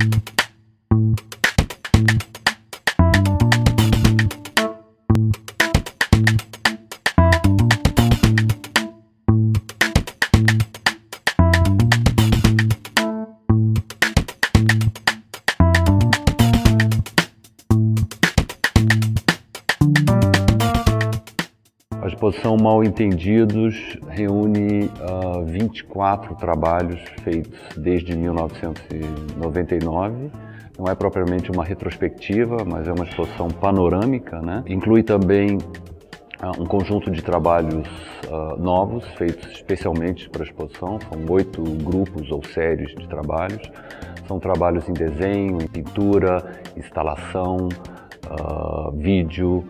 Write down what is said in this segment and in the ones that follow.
Thank you. Exposição Mal Entendidos reúne uh, 24 trabalhos feitos desde 1999. Não é propriamente uma retrospectiva, mas é uma exposição panorâmica. Né? Inclui também uh, um conjunto de trabalhos uh, novos, feitos especialmente para a exposição. São oito grupos ou séries de trabalhos. São trabalhos em desenho, em pintura, instalação, vídeo.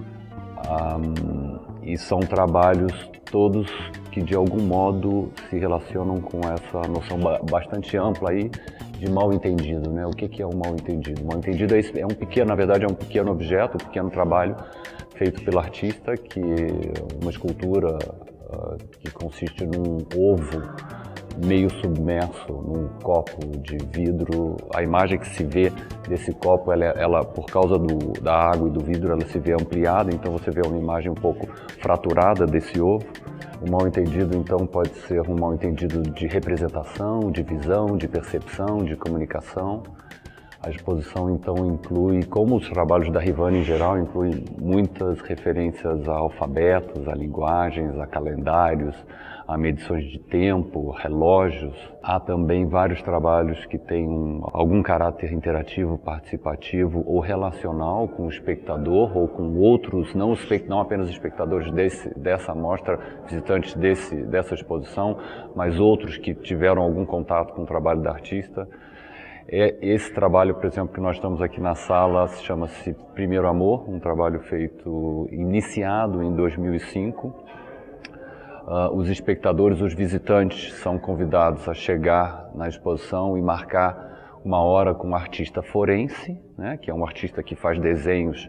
Um, e são trabalhos todos que de algum modo se relacionam com essa noção bastante ampla aí de mal entendido, né? O que, que é um mal entendido? Mal entendido é, é um pequeno, na verdade, é um pequeno objeto, um pequeno trabalho feito pelo artista, que uma escultura uh, que consiste num ovo meio submerso num copo de vidro. A imagem que se vê desse copo, ela, ela por causa do, da água e do vidro, ela se vê ampliada, então você vê uma imagem um pouco fraturada desse ovo. O mal entendido, então, pode ser um mal entendido de representação, de visão, de percepção, de comunicação. A exposição, então, inclui, como os trabalhos da Rivani em geral, inclui muitas referências a alfabetos, a linguagens, a calendários, a medições de tempo, relógios. Há também vários trabalhos que têm um, algum caráter interativo, participativo ou relacional com o espectador ou com outros, não, não apenas espectadores desse, dessa amostra, visitantes desse, dessa exposição, mas outros que tiveram algum contato com o trabalho da artista. É, esse trabalho, por exemplo, que nós estamos aqui na sala, chama-se Primeiro Amor, um trabalho feito, iniciado em 2005. Uh, ah, os espectadores, os visitantes são convidados a chegar na exposição e marcar uma hora com um artista forense, né, que é um artista que faz desenhos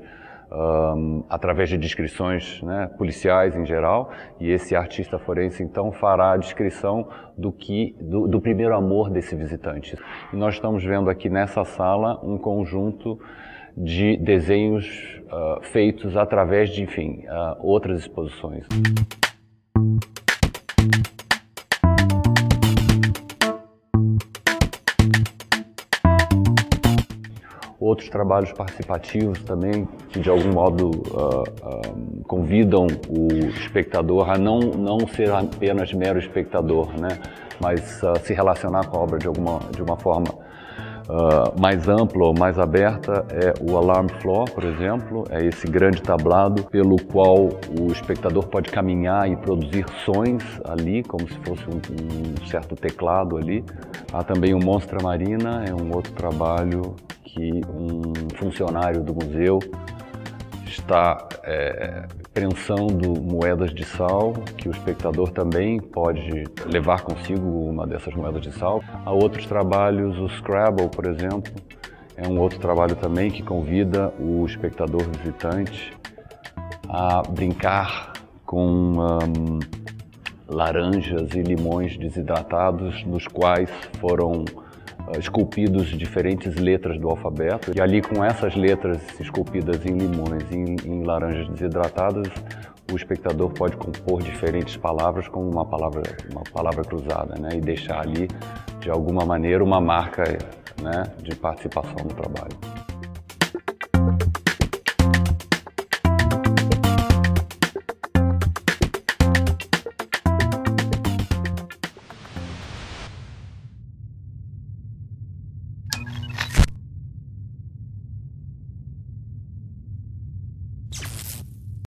um, através de descrições né, policiais em geral, e esse artista forense então fará a descrição do que do, do primeiro amor desse visitante. E nós estamos vendo aqui nessa sala um conjunto de desenhos uh, feitos através de, enfim, uh, outras exposições. Outros trabalhos participativos também, que de algum modo uh, uh, convidam o espectador a não, não ser apenas mero espectador, né? mas uh, se relacionar com a obra de, alguma, de uma forma mais ampla ou mais aberta é o Alarm Floor, por exemplo, é esse grande tablado pelo qual o espectador pode caminhar e produzir sons ali, como se fosse um, um certo teclado ali. Há também o Monstra Marina, é um outro trabalho que um funcionário do museu está é, prensando moedas de sal, que o espectador também pode levar consigo uma dessas moedas de sal. Há outros trabalhos, o Scrabble, por exemplo, é um outro trabalho também que convida o espectador visitante a brincar com um, laranjas e limões desidratados, nos quais foram esculpidos diferentes letras do alfabeto. E ali, com essas letras esculpidas em limões e em, em laranjas desidratadas, o espectador pode compor diferentes palavras com uma palavra, uma palavra cruzada, né? E deixar ali, de alguma maneira, uma marca né, de participação no trabalho.